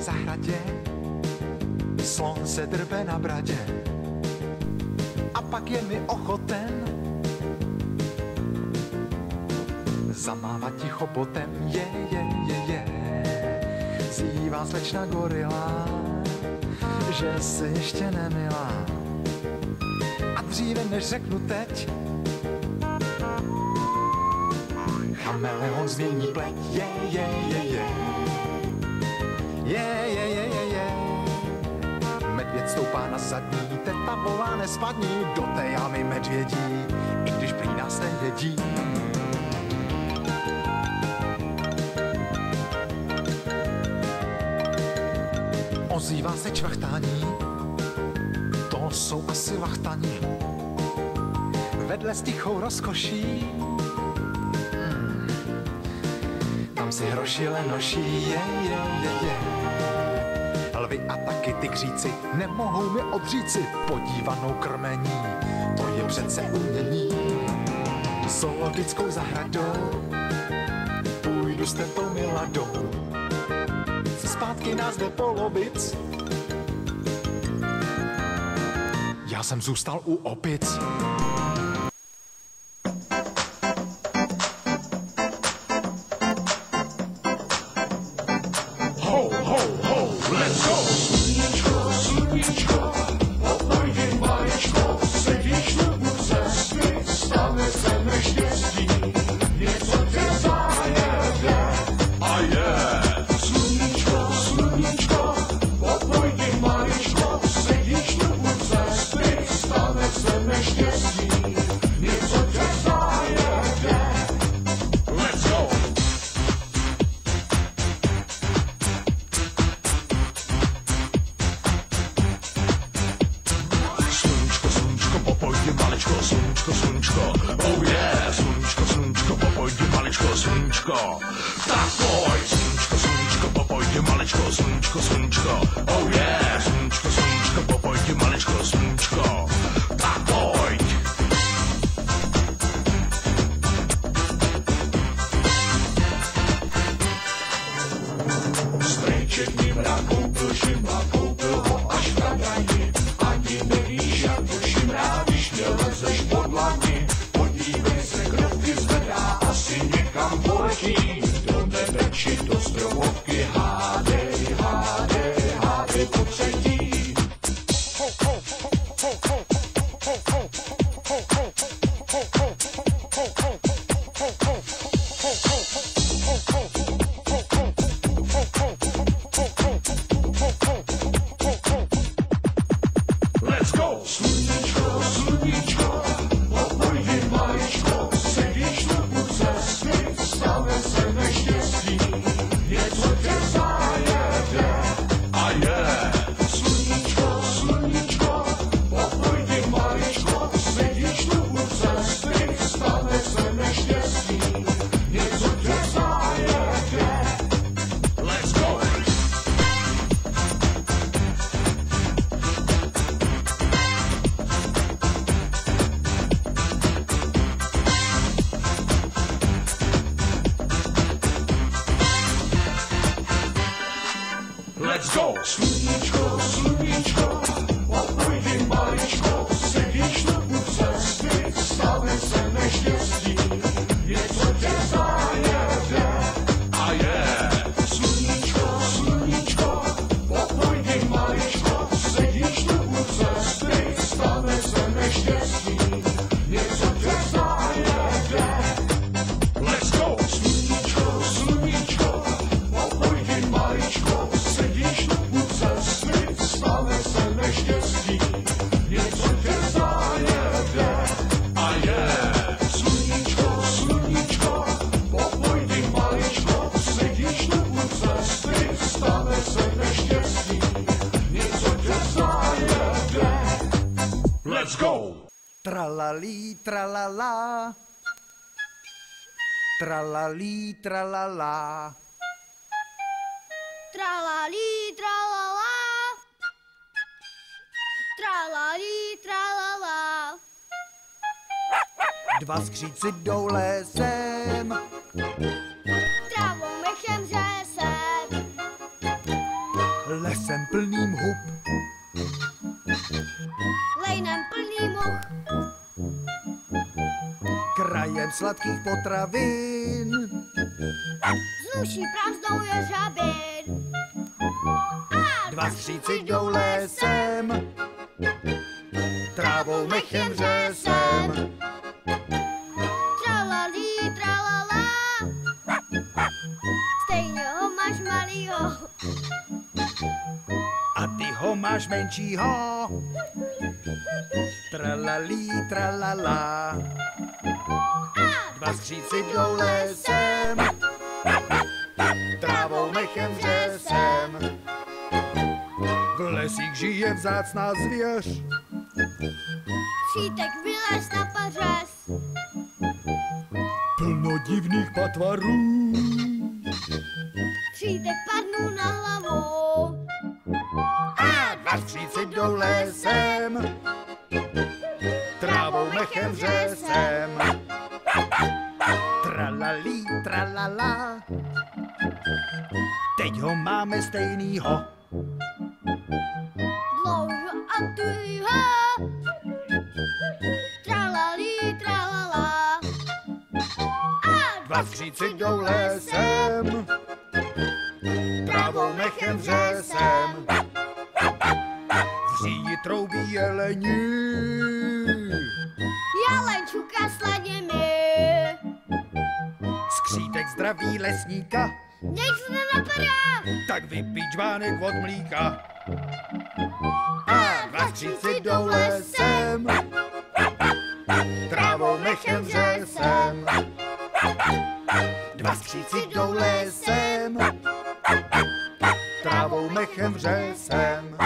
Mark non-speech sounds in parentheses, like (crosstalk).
zahradě, slon se drbe na bradě a pak je mi ochoten zamávat ti chopotem, je, je, je, je. Zývá slečna gorila, že se ještě nemila. A dříve než řeknu teď, chameleon změní pleť, je, je, je, je. Je, je, je, je, je. Medvěd stoupá na zadní, teta volá nespadní, do té jámy medvědí, i když prý nás nevědí. Ozývá se čvachtání, to jsou asi vachtani. Vedle s tichou rozkoší, tam si hroši lenoší, je, je, je, je. Lvy a taky tygříci nemohou mi odříci podívanou krmení, to je přece umění. Zoologickou zahradou půjdu s tetou miladou zpátky nás jde polovic. Já jsem zůstal u opic. Ho, ho, let's go! Sluníčko, sluníčko, oh yeah, sluníčko, sluníčko, popojdi maličko, sluníčko, tak pojď, sluníčko, sluníčko, popojdi maličko, sluníčko, sluníčko, oh yeah, sluníčko, sluníčko, popojdi maličko, sluníčko, Tralalí, tralala. Tralalí, tralala. Tralalí, tralala. Tralalí, tralala. Dva skříci jdou lesem, Travou mechem řesem. plným hub, krajem sladkých potravin. zluší prázdnou jeřabin. A Dva stříci jdou lesem, trávou, mechem, řesem. Tralalí, tralala. Stejně ho máš malýho. A ty ho máš menšího. (laughs) Tralalí, tralala. Dva stříci jdou lesem, trávou, mechem, řesem. V lesích žije vzácná zvěř, Přítek vylez na pařez. plno divných patvarů. Přítek padnu na hlavu. A dva stříci jdou lesem, trávou, mechem, řesem. Tralala. Teď ho máme stejnýho. Dlouho a tuho. Tralalí, tralala. A Dva stříci jdou lesem, trávou, mechem, řesem. V říji troubí jelení, Jelen čuká sladěmi. Zdraví lesníka, Nech se nenapadá. tak vypí čvánek od mlíka. A dva stříci jdou lesem, trávou, mechem, řesem. Dva stříci jdou lesem, trávou, mechem, řesem.